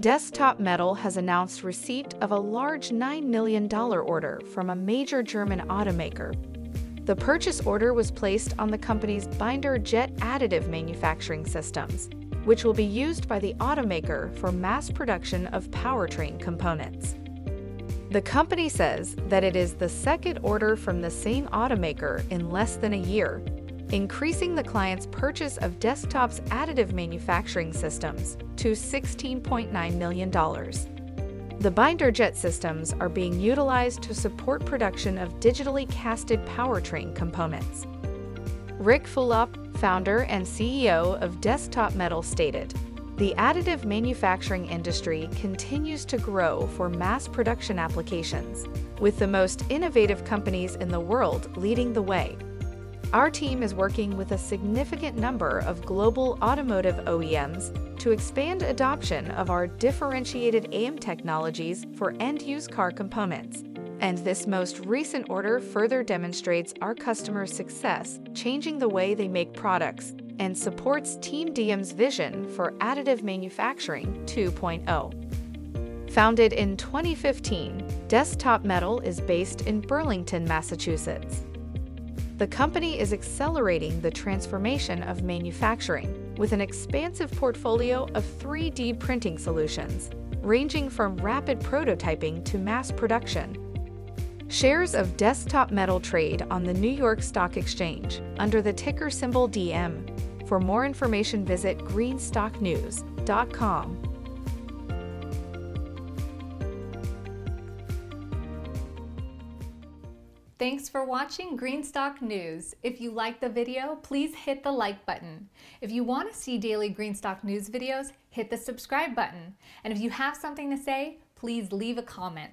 Desktop Metal has announced receipt of a large $9 million order from a major German automaker. The purchase order was placed on the company's binder jet additive manufacturing systems, which will be used by the automaker for mass production of powertrain components. The company says that it is the second order from the same automaker in less than a year, increasing the client's purchase of Desktop's additive manufacturing systems to $16.9 million. The binder jet systems are being utilized to support production of digitally casted powertrain components. Ric Fulop, founder and CEO of Desktop Metal, stated, the additive manufacturing industry continues to grow for mass production applications, with the most innovative companies in the world leading the way. Our team is working with a significant number of global automotive OEMs to expand adoption of our differentiated AM technologies for end-use car components. And this most recent order further demonstrates our customers' success changing the way they make products and supports Team DM's vision for additive manufacturing 2.0. Founded in 2015, Desktop Metal is based in Burlington, Massachusetts. The company is accelerating the transformation of manufacturing with an expansive portfolio of 3D printing solutions, ranging from rapid prototyping to mass production. Shares of Desktop Metal trade on the New York Stock Exchange under the ticker symbol DM. For more information, visit greenstocknews.com. Thanks for watching Greenstock News. If you like the video, please hit the like button. If you want to see daily Greenstock News videos, hit the subscribe button. And if you have something to say, please leave a comment.